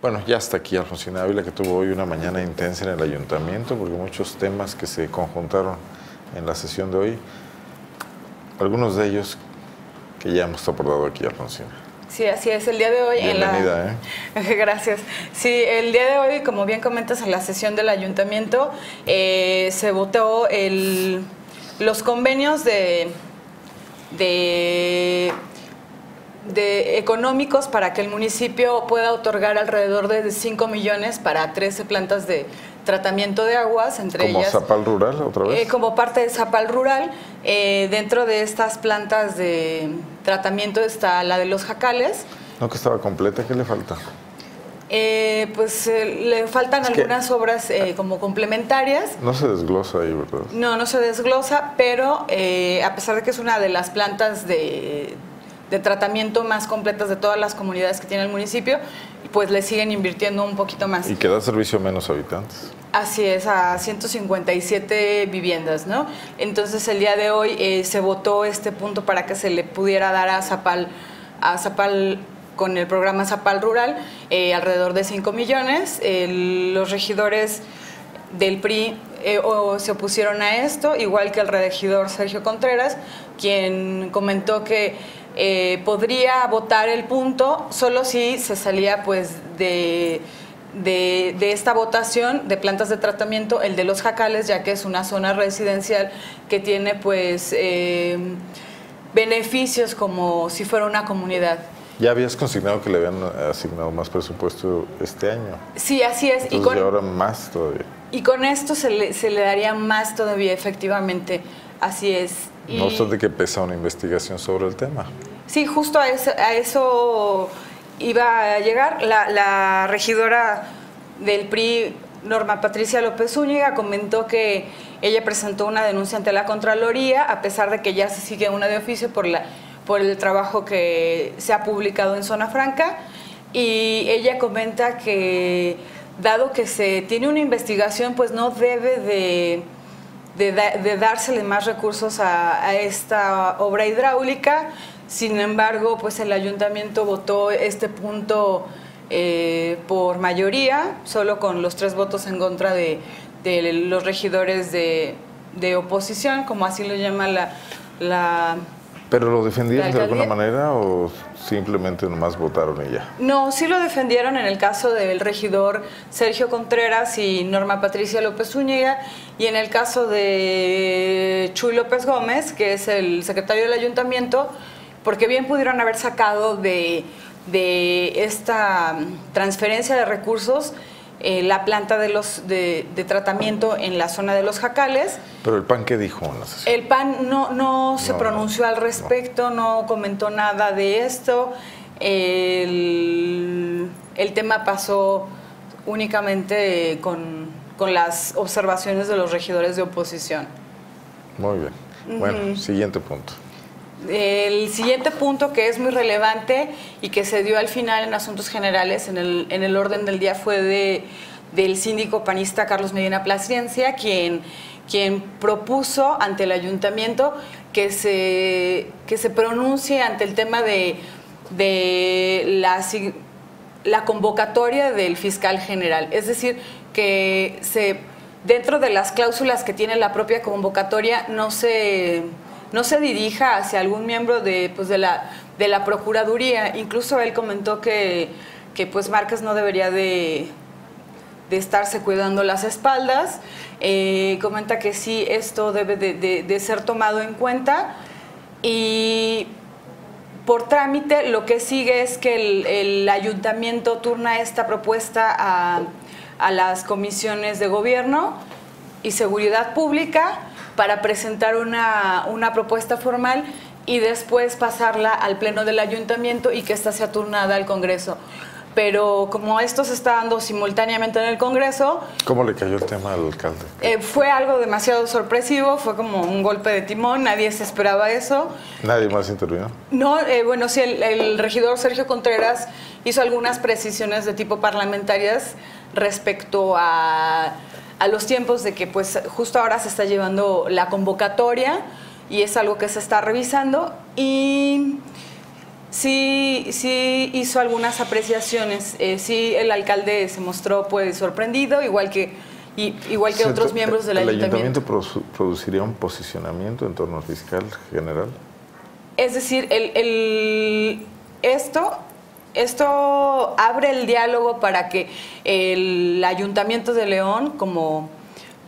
Bueno, ya está aquí Alfonsina Ávila, que tuvo hoy una mañana intensa en el ayuntamiento, porque muchos temas que se conjuntaron en la sesión de hoy, algunos de ellos que ya hemos abordado aquí, Alfonsina. Sí, así es. El día de hoy. Bienvenida, ¿eh? Gracias. Sí, el día de hoy, como bien comentas, en la sesión del ayuntamiento eh, se votó el, los convenios de, de de económicos para que el municipio pueda otorgar alrededor de 5 millones para 13 plantas de tratamiento de aguas, entre ¿Como ellas... Zapal Rural otra vez? Eh, como parte de Zapal Rural. Eh, dentro de estas plantas de tratamiento está la de los jacales. No, que estaba completa, ¿qué le falta? Eh, pues le faltan algunas obras como complementarias. No se desglosa ahí, ¿verdad? No, no se desglosa, pero a pesar de que es una de las plantas de, de tratamiento más completas de todas las comunidades que tiene el municipio, pues le siguen invirtiendo un poquito más. Y que da servicio a menos habitantes. Así es, a 157 viviendas, ¿no? Entonces el día de hoy eh, se votó este punto para que se le pudiera dar a Zapal, a Zapal con el programa Zapal Rural eh, alrededor de 5 millones. los regidores del PRI eh, se opusieron a esto, igual que el regidor Sergio Contreras, quien comentó que eh, podría votar el punto solo si se salía pues de, de, esta votación de plantas de tratamiento el de los jacales, ya que es una zona residencial que tiene pues eh, beneficios como si fuera una comunidad. Ya habías consignado que le habían asignado más presupuesto este año. Sí, así es. y con, ahora más todavía. Y con esto se le, se le daría más todavía, efectivamente. Así es. No obstante que pesa una investigación sobre el tema. Sí, justo a eso, iba a llegar. La, regidora del PRI, Norma Patricia López Zúñiga, comentó que ella presentó una denuncia ante la Contraloría, a pesar de que ya se sigue una de oficio por, la, por el trabajo que se ha publicado en Zona Franca. Y ella comenta que, dado que se tiene una investigación, pues no debe de de, dársele más recursos a, esta obra hidráulica. Sin embargo, pues el ayuntamiento votó este punto eh, por mayoría, solo con los tres votos en contra de, los regidores de, oposición, como así lo llama la ¿Pero lo defendieron de alguna manera o simplemente nomás votaron y ya? No, sí lo defendieron en el caso del regidor Sergio Contreras y Norma Patricia López Zúñiga y en el caso de Chuy López Gómez, que es el secretario del ayuntamiento, porque bien pudieron haber sacado de, de esta transferencia de recursos eh, la planta de, los, de, tratamiento en la zona de los jacales. Pero el PAN, ¿qué dijo? El PAN no, no se pronunció al respecto, no. comentó nada de esto. El, tema pasó únicamente con, las observaciones de los regidores de oposición. Muy bien. Bueno, siguiente punto. El siguiente punto que es muy relevante y que se dio al final en asuntos generales en el, en el orden del día fue de, del síndico panista Carlos Medina Plasciencia, quien, quien propuso ante el ayuntamiento que se, que se pronuncie ante el tema de, de la, la convocatoria del fiscal general. Es decir, que se, dentro de las cláusulas que tiene la propia convocatoria no se no se dirija hacia algún miembro de, pues de, la, de la Procuraduría. Incluso él comentó que, que pues Márquez no debería de, de estarse cuidando las espaldas. Eh, comenta que sí, esto debe de, de, ser tomado en cuenta. Y por trámite, lo que sigue es que el, el ayuntamiento turna esta propuesta a, a las comisiones de gobierno y seguridad pública para presentar una, una propuesta formal y después pasarla al Pleno del Ayuntamiento y que ésta sea turnada al Congreso. Pero como esto se está dando simultáneamente en el Congreso... ¿Cómo le cayó el tema al alcalde? Eh, fue algo demasiado sorpresivo, fue como un golpe de timón, nadie se esperaba eso. ¿Nadie más intervino? No, eh, bueno, sí, el, el, regidor Sergio Contreras hizo algunas precisiones de tipo parlamentarias respecto a a los tiempos de que pues justo ahora se está llevando la convocatoria y es algo que se está revisando y sí, sí hizo algunas apreciaciones. Eh, sí, el alcalde se mostró pues sorprendido, igual que, igual que otros miembros del ¿El ayuntamiento. ayuntamiento produciría un posicionamiento en torno al fiscal general? Es decir, el, esto, esto abre el diálogo para que el ayuntamiento de León, como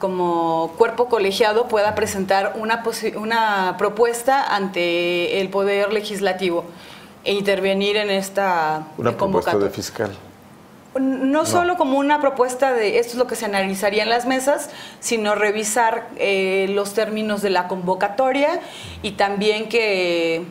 como cuerpo colegiado pueda presentar una, una propuesta ante el Poder Legislativo e intervenir en esta Una propuesta de fiscal. No, solo como una propuesta de esto es lo que se analizaría en las mesas, sino revisar eh, los términos de la convocatoria y también que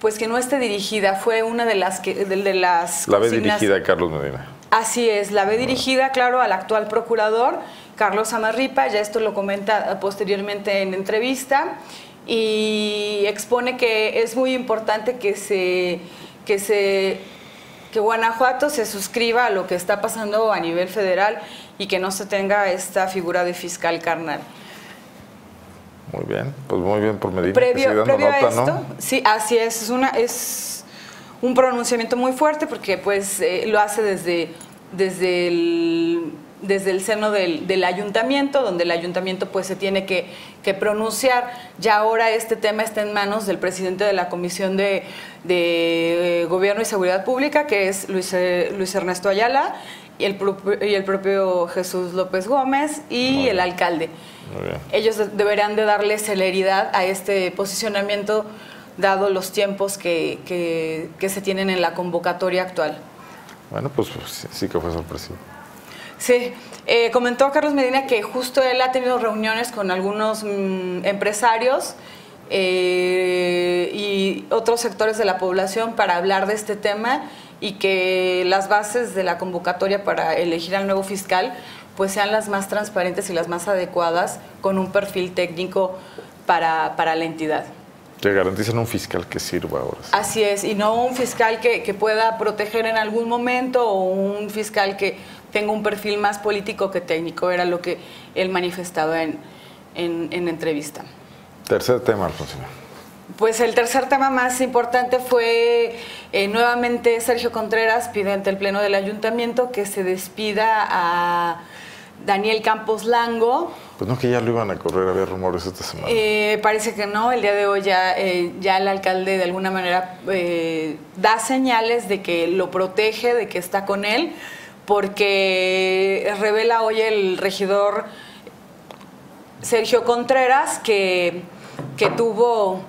pues que no esté dirigida. Fue una de las que de, las la ve dirigida a Carlos Medina. Así es, la ve dirigida, claro, al actual procurador Carlos Amarripa. Ya esto lo comenta posteriormente en entrevista y expone que es muy importante que se que se que Guanajuato se suscriba a lo que está pasando a nivel federal y que no se tenga esta figura de fiscal carnal. Muy bien, pues muy bien por Medina. Previo, a esto, sí, así es, es una es un pronunciamiento muy fuerte porque pues eh, lo hace desde desde el desde el seno del, ayuntamiento, donde el ayuntamiento pues se tiene que, pronunciar. Ya ahora este tema está en manos del presidente de la Comisión de, eh, Gobierno y Seguridad Pública, que es Luis, eh, Luis Ernesto Ayala, y el, y el propio Jesús López Gómez y el alcalde. Ellos deberán de darle celeridad a este posicionamiento dado los tiempos que, que, se tienen en la convocatoria actual. Bueno, pues, pues sí que fue sorpresivo. Sí, eh, comentó Carlos Medina que justo él ha tenido reuniones con algunos mm, empresarios eh, y otros sectores de la población para hablar de este tema y que las bases de la convocatoria para elegir al nuevo fiscal pues sean las más transparentes y las más adecuadas con un perfil técnico para, la entidad. Que garanticen un fiscal que sirva ahora. Así es, y no un fiscal que, que pueda proteger en algún momento o un fiscal que tengo un perfil más político que técnico, era lo que él manifestaba en, en, entrevista. Tercer tema, Alfonso. Pues el tercer tema más importante fue eh, nuevamente Sergio Contreras pide ante el Pleno del Ayuntamiento que se despida a Daniel Campos Lango. Pues no, que ya lo iban a correr, había rumores esta semana. Eh, parece que no, el día de hoy ya, eh, ya el alcalde de alguna manera da señales de que lo protege, de que está con él porque revela hoy el regidor Sergio Contreras que, que tuvo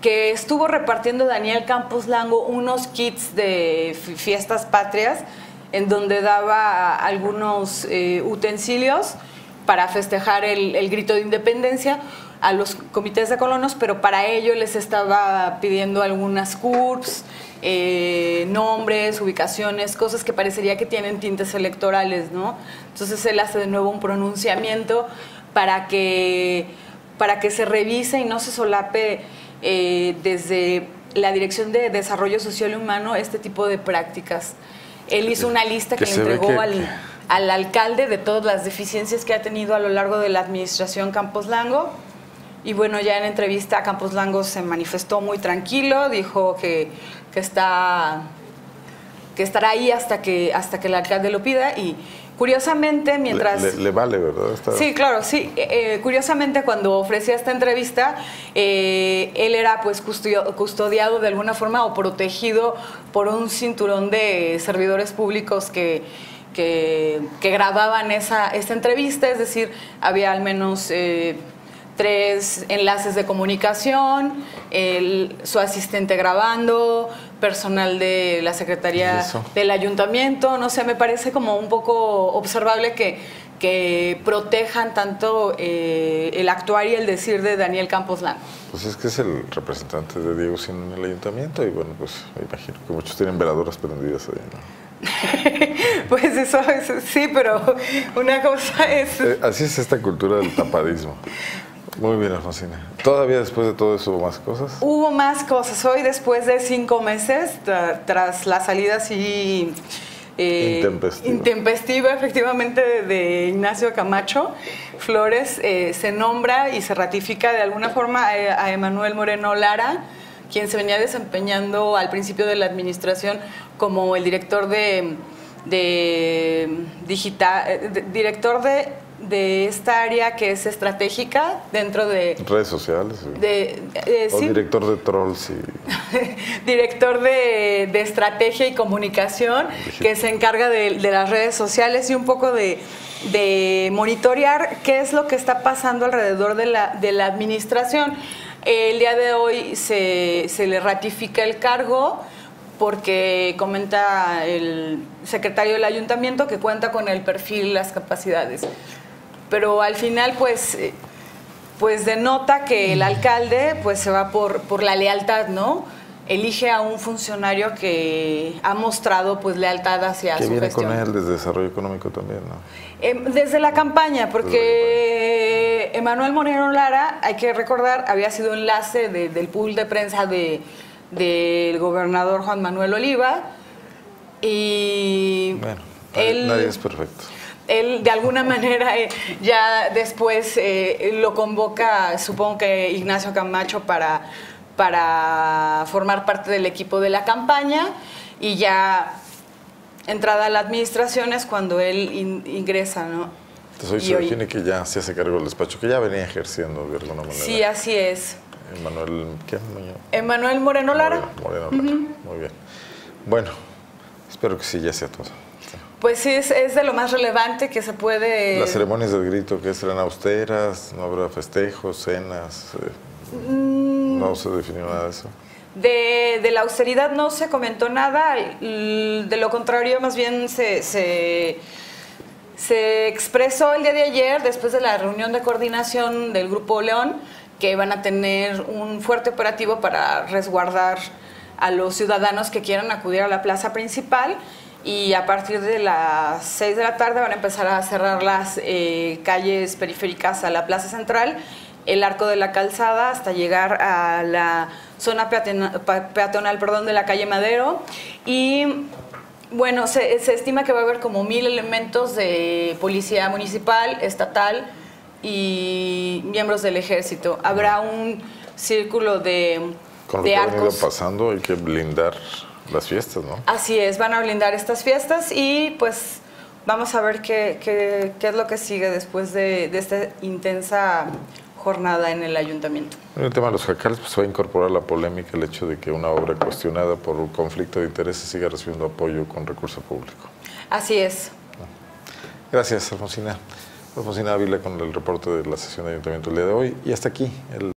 que estuvo repartiendo Daniel Campos Lango unos kits de fiestas patrias en donde daba algunos eh, utensilios para festejar el, grito de independencia a los comités de colonos, pero para ello les estaba pidiendo algunas CURPS, eh, nombres, ubicaciones, cosas que parecería que tienen tintes electorales, ¿no? Entonces él hace de nuevo un pronunciamiento para que, para que se revise y no se solape eh, desde la Dirección de Desarrollo Social y Humano este tipo de prácticas. Él hizo una lista que, le entregó al, al alcalde de todas las deficiencias que ha tenido a lo largo de la administración Campos Lango. Y bueno, ya en entrevista Campos Lango se manifestó muy tranquilo, dijo que que está que estará ahí hasta que hasta que el alcalde lo pida y curiosamente mientras le, vale verdad sí claro sí. Eh, eh, curiosamente cuando ofrecía esta entrevista eh, él era pues custodiado de alguna forma o protegido por un cinturón de servidores públicos que que, grababan esa, esta entrevista, es decir, había al menos tres enlaces de comunicación, su asistente grabando, personal de la Secretaría del Ayuntamiento, no sé, me parece como un poco observable que, que protejan tanto eh, el actuar y el decir de Daniel Campos Lang. Pues es que es el representante de Diego Sin en el ayuntamiento y bueno, pues me imagino que muchos tienen veladoras prendidas ahí, ¿no? pues eso, sí, pero una cosa es... Eh, así es esta cultura del tapadismo. Muy bien, Alfonsina. ¿Todavía después de todo eso hubo más cosas? Hubo más cosas. Hoy, después de cinco meses, tras la salida así... Eh, intempestiva. efectivamente, de Ignacio Camacho Flores, eh, se nombra y se ratifica de alguna forma a, Emanuel Moreno Lara, quien se venía desempeñando al principio de la administración como el director de, de digital, eh, director de, de esta área que es estratégica dentro de redes sociales sí. de, eh, o sí, director de trolls y director de, de estrategia y comunicación que se encarga de, de las redes sociales y un poco de, de monitorear qué es lo que está pasando alrededor de la, de la administración. El día de hoy se, se le ratifica el cargo porque comenta el secretario del ayuntamiento que cuenta con el perfil y las capacidades. Pero al final, pues, eh, pues denota que el alcalde pues se va por, por la lealtad, ¿no? Elige a un funcionario que ha mostrado pues lealtad hacia que su viene gestión. con él desde desarrollo económico también, ¿no? Em, Desde la campaña, porque Emanuel Moreno Lara, hay que recordar, había sido enlace de- del pool de prensa de, del gobernador Juan Manuel Oliva y Bueno, él, nadie es perfecto. Él de alguna manera eh, ya después eh, lo convoca, supongo que Ignacio Camacho para, para formar parte del equipo de la campaña y ya entrada a la administración es cuando él in- ingresa, ¿no? Entonces hoy Y se hoy- define que ya se hace cargo del despacho, que ya venía ejerciendo de alguna manera. Sí, así es. Manuel, ¿qué? Emanuel Moreno Lara. Moreno, Moreno Lara. Muy bien. Bueno, espero que sí ya sea todo. Pues sí, es, es de lo más relevante que se puede... Las ceremonias del grito, que serán austeras? ¿No habrá festejos, cenas? eh, Mm. No se definió nada de eso. De, de la austeridad no se comentó nada, de lo contrario más bien se, se, se expresó el día de ayer, después de la reunión de coordinación del Grupo León, que van a tener un fuerte operativo para resguardar a los ciudadanos que quieran acudir a la plaza principal y a partir de las 6 de la tarde van a empezar a cerrar las eh, calles periféricas a la plaza central el arco de la calzada hasta llegar a la zona peatonal perdón, de la calle Madero. Y bueno, se, se estima que va a haber como mil elementos de policía municipal, estatal y miembros del ejército. Habrá un círculo de, Con lo de que ha venido arcos. pasando hay que blindar las fiestas, ¿no? Así es, van a blindar estas fiestas y pues vamos a ver qué, qué- qué es lo que sigue después de, de esta intensa jornada en el ayuntamiento. En el tema de los jacales, pues va a incorporar la polémica el hecho de que una obra cuestionada por un conflicto de intereses siga recibiendo apoyo con recurso público. Así es. Gracias, Alfonsina. Alfonsina Ávila con el reporte de la sesión de ayuntamiento el día de hoy. Y hasta aquí el